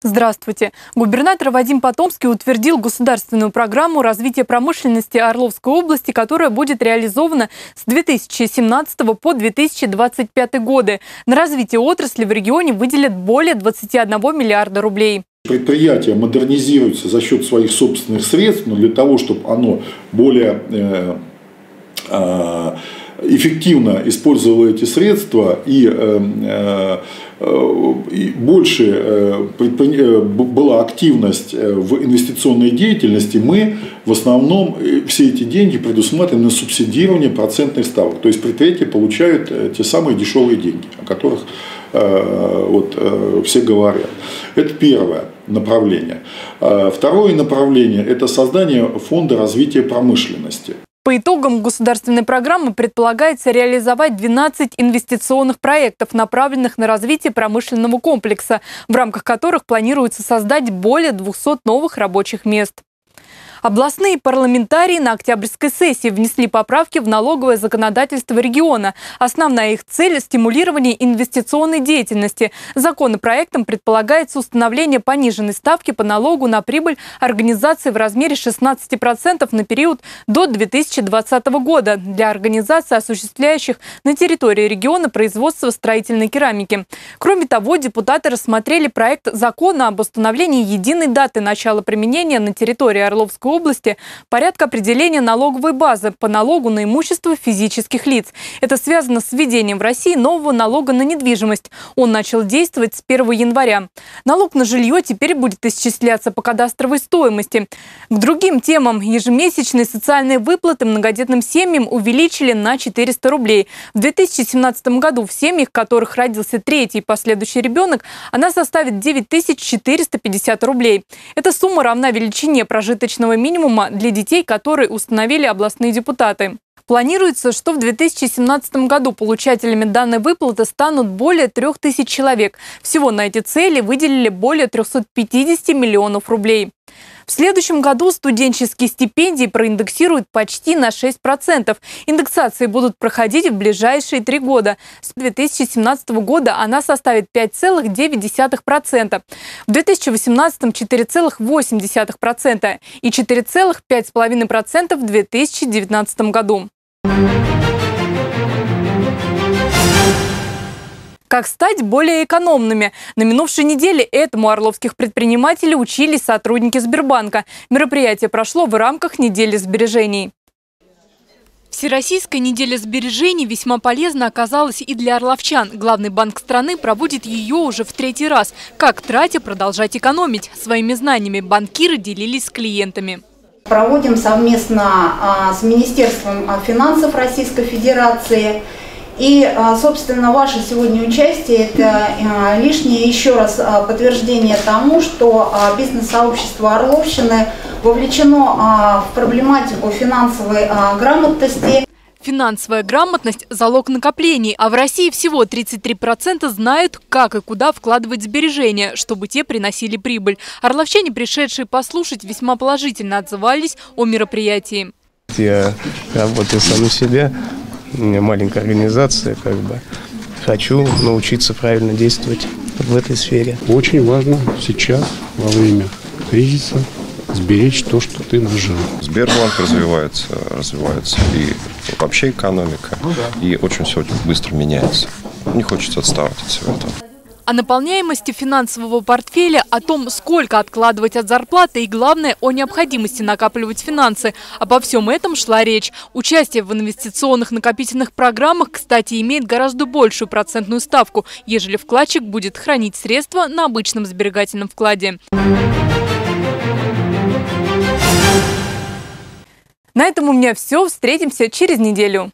Здравствуйте. Губернатор Вадим Потомский утвердил государственную программу развития промышленности Орловской области, которая будет реализована с 2017 по 2025 годы. На развитие отрасли в регионе выделят более 21 миллиарда рублей. Предприятие модернизируется за счет своих собственных средств, но для того, чтобы оно более э, э, эффективно использовало эти средства и, э, э, больше э, была активность в инвестиционной деятельности, мы в основном все эти деньги предусматриваем на субсидирование процентных ставок. То есть предприятия получают те самые дешевые деньги, о которых вот, все говорят. Это первое направление. Второе направление – это создание фонда развития промышленности. По итогам государственной программы предполагается реализовать 12 инвестиционных проектов, направленных на развитие промышленного комплекса, в рамках которых планируется создать более 200 новых рабочих мест. Областные парламентарии на октябрьской сессии внесли поправки в налоговое законодательство региона. Основная их цель – стимулирование инвестиционной деятельности. Законопроектом предполагается установление пониженной ставки по налогу на прибыль организации в размере 16% на период до 2020 года для организаций, осуществляющих на территории региона производство строительной керамики. Кроме того, депутаты рассмотрели проект закона об установлении единой даты начала применения на территории Орловской Московской области порядка определения налоговой базы по налогу на имущество физических лиц. Это связано с введением в России нового налога на недвижимость. Он начал действовать с 1 января. Налог на жилье теперь будет исчисляться по кадастровой стоимости. К другим темам ежемесячные социальные выплаты многодетным семьям увеличили на 400 рублей. В 2017 году в семьях, в которых родился третий последующий ребенок, она составит 9450 рублей. Эта сумма равна величине прожиточного минимума для детей, которые установили областные депутаты. Планируется, что в 2017 году получателями данной выплаты станут более 3000 человек. Всего на эти цели выделили более 350 миллионов рублей. В следующем году студенческие стипендии проиндексируют почти на 6%. Индексации будут проходить в ближайшие три года. С 2017 года она составит 5,9%. В 2018 – 4,8% и 4,5% в 2019 году. Как стать более экономными? На минувшей неделе этому орловских предпринимателей учили сотрудники Сбербанка. Мероприятие прошло в рамках недели сбережений. Всероссийская неделя сбережений весьма полезна оказалась и для орловчан. Главный банк страны проводит ее уже в третий раз. Как тратя продолжать экономить? Своими знаниями банкиры делились с клиентами. Проводим совместно а, с Министерством финансов Российской Федерации – и, а, собственно, ваше сегодня участие – это а, лишнее еще раз а, подтверждение тому, что бизнес-сообщество Орловщины вовлечено в проблематику финансовой грамотности. Финансовая грамотность – залог накоплений, а в России всего 33% знают, как и куда вкладывать сбережения, чтобы те приносили прибыль. Орловчане, пришедшие послушать, весьма положительно отзывались о мероприятии. Я работаю сам на себя, маленькая организация, как бы. Хочу научиться правильно действовать в этой сфере. Очень важно сейчас, во время кризиса, сберечь то, что ты нажил. Сбербанк развивается, развивается и вообще экономика, ну, да. и очень все быстро меняется. Не хочется отставать от всего этого о наполняемости финансового портфеля, о том, сколько откладывать от зарплаты и, главное, о необходимости накапливать финансы. Обо всем этом шла речь. Участие в инвестиционных накопительных программах, кстати, имеет гораздо большую процентную ставку, ежели вкладчик будет хранить средства на обычном сберегательном вкладе. На этом у меня все. Встретимся через неделю.